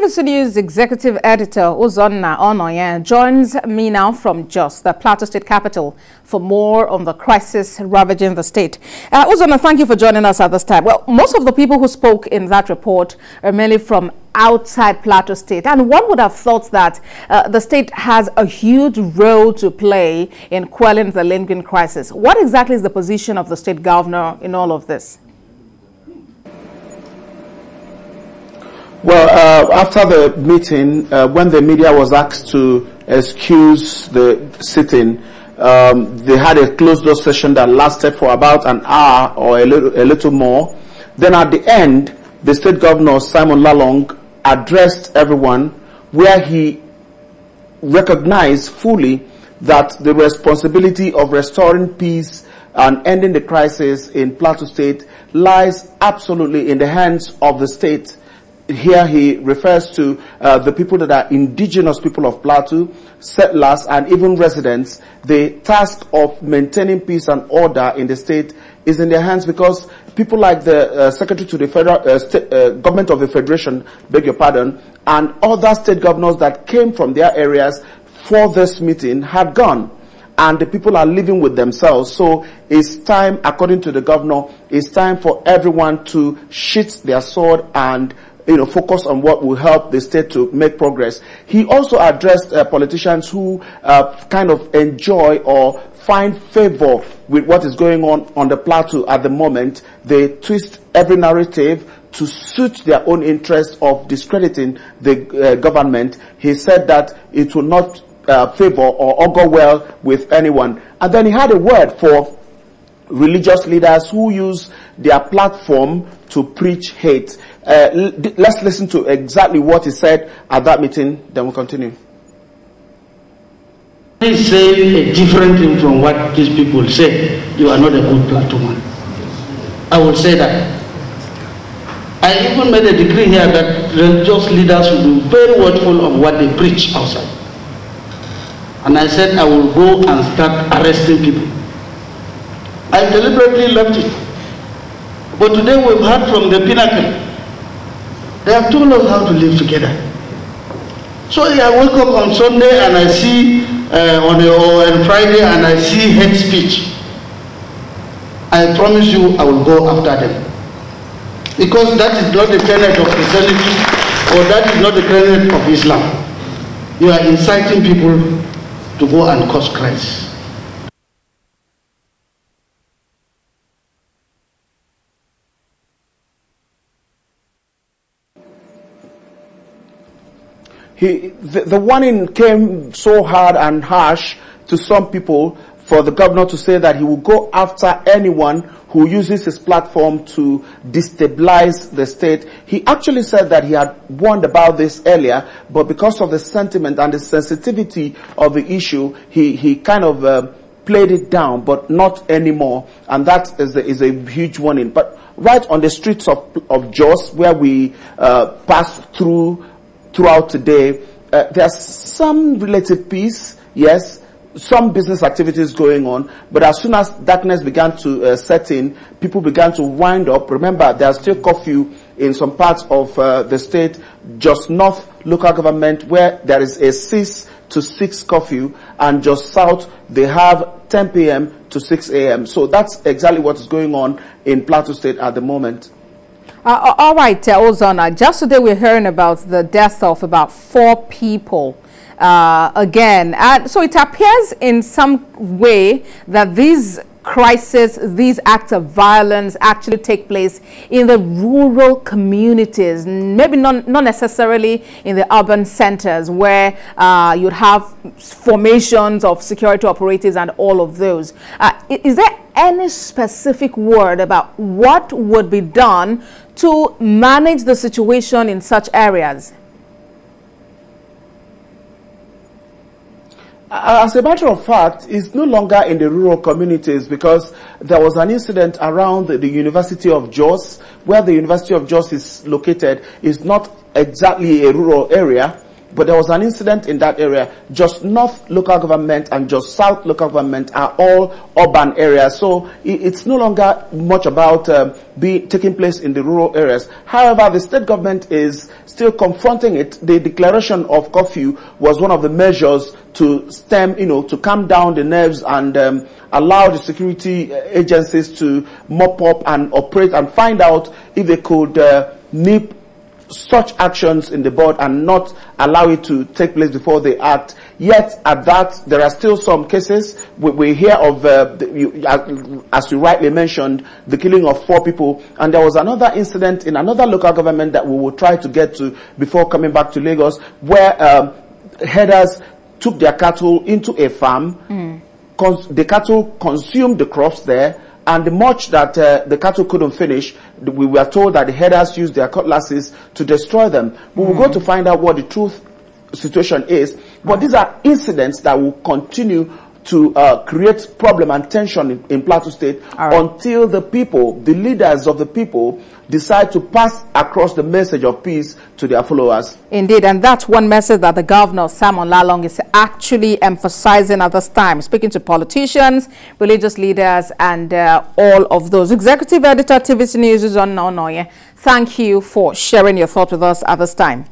Television News Executive Editor Uzonna Ononye joins me now from Jos, the Plateau State capital, for more on the crisis ravaging the state. Uh, Uzonna, thank you for joining us at this time. Well, most of the people who spoke in that report are mainly from outside Plateau State, and one would have thought that uh, the state has a huge role to play in quelling the lingering crisis. What exactly is the position of the state governor in all of this? Well, uh, after the meeting, uh, when the media was asked to excuse the sitting, um, they had a closed door session that lasted for about an hour or a little, a little more. Then at the end, the state governor, Simon Lalong, addressed everyone where he recognized fully that the responsibility of restoring peace and ending the crisis in Plateau State lies absolutely in the hands of the state here he refers to uh, the people that are indigenous people of Plateau, settlers, and even residents. The task of maintaining peace and order in the state is in their hands because people like the uh, secretary to the federal uh, uh, government of the federation, beg your pardon, and other state governors that came from their areas for this meeting had gone and the people are living with themselves. So it's time, according to the governor, it's time for everyone to sheath their sword and you know, focus on what will help the state to make progress. He also addressed uh, politicians who uh, kind of enjoy or find favor with what is going on on the plateau at the moment. They twist every narrative to suit their own interest of discrediting the uh, government. He said that it will not uh, favor or augur well with anyone. And then he had a word for religious leaders who use their platform to preach hate. Uh, let's listen to exactly what he said at that meeting, then we'll continue. He's saying a different thing from what these people say. You are not a good platform. I will say that. I even made a decree here that religious leaders should be very watchful of what they preach outside. And I said I will go and start arresting people. I deliberately left it. But today we've heard from the pinnacle. They have told us how to live together. So I wake up on Sunday and I see uh, on, on Friday and I see hate speech. I promise you I will go after them. Because that is not the tenet of Christianity or that is not the tenet of Islam. You are inciting people to go and cause Christ. He, the, the warning came so hard and harsh to some people for the governor to say that he will go after anyone who uses his platform to destabilize the state. He actually said that he had warned about this earlier, but because of the sentiment and the sensitivity of the issue, he, he kind of uh, played it down, but not anymore. And that is a, is a huge warning. But right on the streets of, of Jos, where we uh, passed through throughout today. Uh, there's some relative peace, yes, some business activities going on, but as soon as darkness began to uh, set in, people began to wind up. Remember, there's still curfew in some parts of uh, the state, Jos North local government, where there is a 6 to 6 curfew, and Jos South, they have 10 p.m. to 6 a.m. So that's exactly what is going on in Plateau State at the moment. Uh, all right, uh, Uzonna, just today we're hearing about the death of about four people uh, again. And so it appears in some way that these crises, these acts of violence actually take place in the rural communities, maybe not, not necessarily in the urban centers where uh, you'd have formations of security operatives and all of those. Uh, is there any specific word about what would be done to manage the situation in such areas? As a matter of fact, it's no longer in the rural communities because there was an incident around the University of Jos, where the University of Jos is located, is not exactly a rural area. But there was an incident in that area. Jos North local government and just South local government are all urban areas. So it's no longer much about um, be taking place in the rural areas. However, the state government is still confronting it. The declaration of curfew was one of the measures to stem, you know, to calm down the nerves and um, allow the security agencies to mop up and operate and find out if they could uh, nip such actions in the board and not allow it to take place before they act. Yet, at that, there are still some cases. We, we hear of, uh, the, you, as you rightly mentioned, the killing of four people. And there was another incident in another local government that we will try to get to before coming back to Lagos, where um, herders took their cattle into a farm. Mm. the cattle consumed the crops there and the much that uh, the cattle couldn't finish, we were told that the herders used their cutlasses to destroy them. We mm. will go hmm. to find out what the truth situation is. But these are incidents that will continue to uh, create problem and tension in, in Plateau State right. until the people, the leaders of the people, decide to pass across the message of peace to their followers. Indeed, and that's one message that the governor, Simon Lalong, is actually emphasizing at this time, speaking to politicians, religious leaders, and uh, all of those. Executive Editor, TVC News Uzonna Ononye. Thank you for sharing your thoughts with us at this time.